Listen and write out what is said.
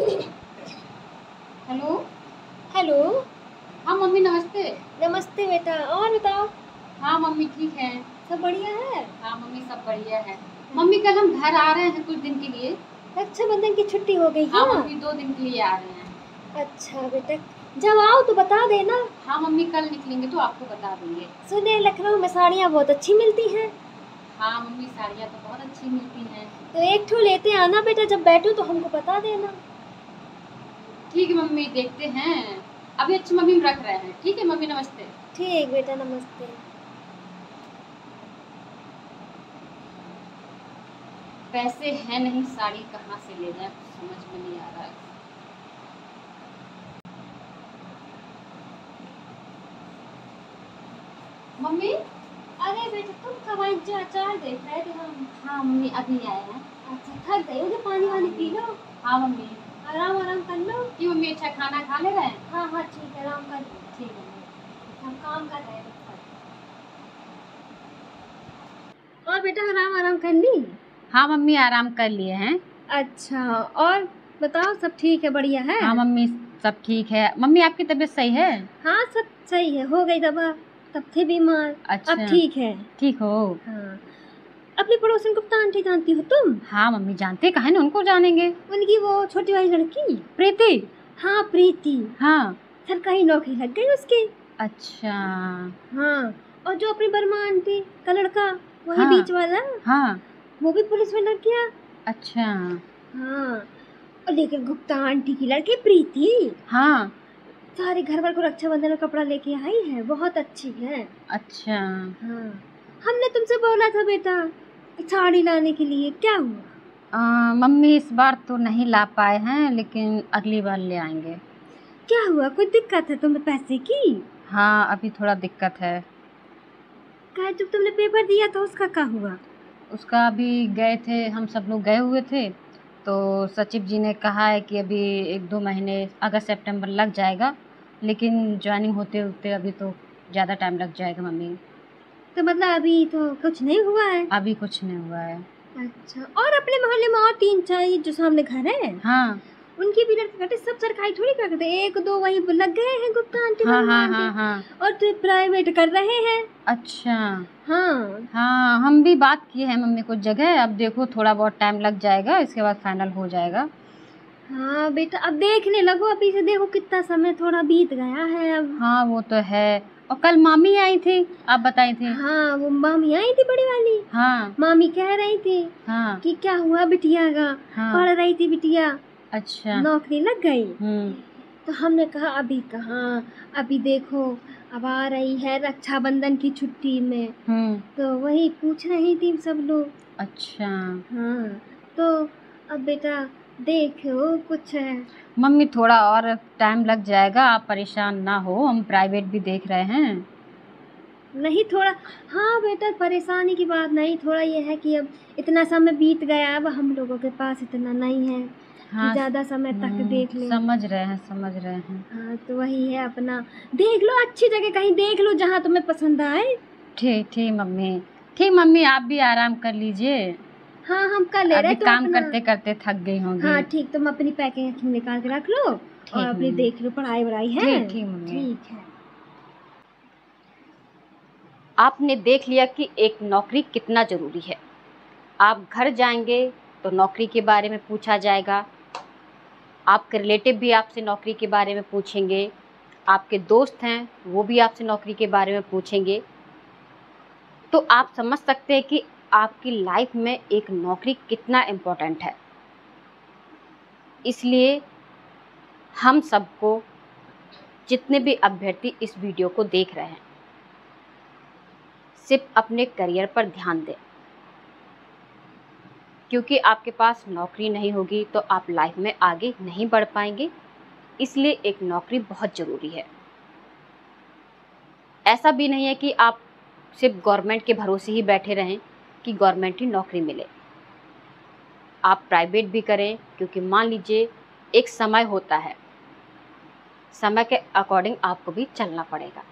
Hello? Hello? हाँ mummy नमस्ते। नमस्ते बेटा और बताओ? हाँ मम्मी ठीक है। सब बढ़िया है? हाँ मम्मी सब बढ़िया है। मम्मी कल हम घर आ रहे हैं कुछ दिन के लिए। रक्षाबंधन की छुट्टी हो गई हाँ है मम्मी दो दिन के लिए आ रहे हैं। अच्छा बेटा जब आओ तो बता देना। हाँ मम्मी कल निकलेंगे तो आपको बता देंगे। सुने लखनऊ में साड़ियाँ बहुत अच्छी मिलती हैं। हाँ मम्मी साड़ियाँ तो बहुत अच्छी मिलती हैं। तो एक ठो लेते आना बेटा जब बैठो तो हमको बता देना। ठीक है मम्मी देखते हैं। अभी अच्छी मम्मी हम रख रहे हैं। ठीक है मम्मी नमस्ते। ठीक बेटा नमस्ते। पैसे हैं नहीं साड़ी कहाँ से ले जाए? कुछ समझ में नहीं आ रहा है। मम्मी? अरे बेटा तुम कब आए जो अचार देख रहे थे। हम हाँ मम्मी अभी आए हैं। अच्छा थक गए पानी वानी पी लो। हाँ मम्मी। आराम आराम कर लो। की मम्मी अच्छा खाना खा ले रहे हैं? हाँ हाँ ठीक है आराम कर ठीक है। हम काम कर रहे हैं। और बेटा आराम आराम कर ली? हाँ मम्मी आराम कर लिए हैं। अच्छा और बताओ सब ठीक है बढ़िया है? हाँ मम्मी सब ठीक है। मम्मी आपकी तबीयत सही है? हाँ सब सही है। हो गई दवा। तब थे बीमार। अच्छा। अब ठीक है। ठीक हो। हाँ। अपनी पड़ोसन गुप्ता आंटी जानती हो तुम? हाँ मम्मी जानते कहा ना उनको जानेंगे। उनकी वो छोटी वाली लड़की? प्रीति। हाँ प्रीति। हाँ। सरकारी नौकरी लग गई उसकी। अच्छा। हाँ और जो अपनी बर्मा आंटी का लड़का वही हाँ। बीच वाला? हाँ। वो भी पुलिस में लग गया अच्छा। हाँ और लेकिन गुप्ता आंटी की लड़की प्रीति। हाँ। सारे घर वाले को रक्षाबंधन का कपड़ा लेके आई है बहुत अच्छी है। अच्छा। हाँ। हमने तुमसे बोला था बेटा साड़ी लाने के लिए क्या हुआ? आ, मम्मी इस बार तो नहीं ला पाए हैं लेकिन अगली बार ले आएँगे। क्या हुआ? कोई दिक्कत है तुम्हें पैसे की? हाँ अभी थोड़ा दिक्कत है। क्या जब तुमने पेपर दिया था उसका क्या हुआ? उसका अभी गए थे हम सब लोग गए हुए थे तो सचिव जी ने कहा है कि अभी एक दो महीने अगस्त सितंबर लग जाएगा लेकिन ज्वाइनिंग होते होते अभी तो ज़्यादा टाइम लग जाएगा मम्मी। तो मतलब अभी तो कुछ नहीं हुआ है? अभी कुछ नहीं हुआ है। अच्छा और अपने मोहल्ले में और तीन चार जो सामने घर है? हाँ। उनकी भी लड़के करते सब सरकारी थोड़ी करते एक दो वही लग गए हैं गुप्ता आंटी हाँ हाँ हाँ हाँ। और तो प्राइवेट कर रहे हैं। अच्छा। हाँ। हाँ हम भी बात किए हैं मम्मी कुछ जगह अब देखो थोड़ा बहुत टाइम लग जाएगा इसके बाद फाइनल हो जाएगा। हाँ बेटा अब देखने लगो अभी से देखो कितना समय थोड़ा बीत गया है अब। हाँ वो तो है। और कल मामी आई थी आप बताई थी। हाँ वो मामी आई थी बड़ी वाली। हाँ। मामी कह रही थी हाँ। कि क्या हुआ बिटिया का? हाँ। पढ़ रही थी बिटिया। अच्छा। नौकरी लग गई। हम्म। तो हमने कहा अभी कहाँ? अभी देखो अब आ रही है रक्षाबंधन की छुट्टी में। हम्म। तो वही पूछ रही थी सब लोग। अच्छा। हाँ तो अब बेटा देखो कुछ है। मम्मी थोड़ा और टाइम लग जाएगा आप परेशान ना हो हम प्राइवेट भी देख रहे हैं। नहीं थोड़ा हाँ बेटा परेशानी की बात नहीं थोड़ा ये है कि अब इतना समय बीत गया अब हम लोगों के पास इतना नहीं है हाँ ज़्यादा समय तक हम्म, देख लें। समझ रहे हैं समझ रहे हैं। हाँ तो वही है अपना। देख लो अच्छी जगह कहीं देख लो जहाँ तुम्हें पसंद आए। ठीक ठीक मम्मी। ठीक मम्मी आप भी आराम कर लीजिए। हाँ हम कर ले रहे अभी तो काम अपना- करते करते थक गई होंगी। हाँ ठीक तुम अपनी पैकिंग निकाल के रख लो और अपनी देख लो पढ़ाई वढ़ाई है। ठीक है। आपने देख लिया कि एक नौकरी कितना ज़रूरी है। आप घर जाएँगे तो नौकरी के बारे में पूछा जाएगा। आपके रिलेटिव भी आपसे नौकरी के बारे में पूछेंगे। आपके दोस्त हैं वो भी आपसे नौकरी के बारे में पूछेंगे। तो आप समझ सकते हैं कि आपकी लाइफ में एक नौकरी कितना इम्पोर्टेंट है। इसलिए हम सबको जितने भी अभ्यर्थी इस वीडियो को देख रहे हैं, सिर्फ़ अपने करियर पर ध्यान दें। क्योंकि आपके पास नौकरी नहीं होगी तो आप लाइफ में आगे नहीं बढ़ पाएँगे। इसलिए एक नौकरी बहुत ज़रूरी है। ऐसा भी नहीं है कि आप सिर्फ़ गवर्नमेंट के भरोसे ही बैठे रहें। कि गवर्नमेंट ही नौकरी मिले। आप प्राइवेट भी करें, क्योंकि मान लीजिए, एक समय होता है। समय के अकॉर्डिंग आपको भी चलना पड़ेगा।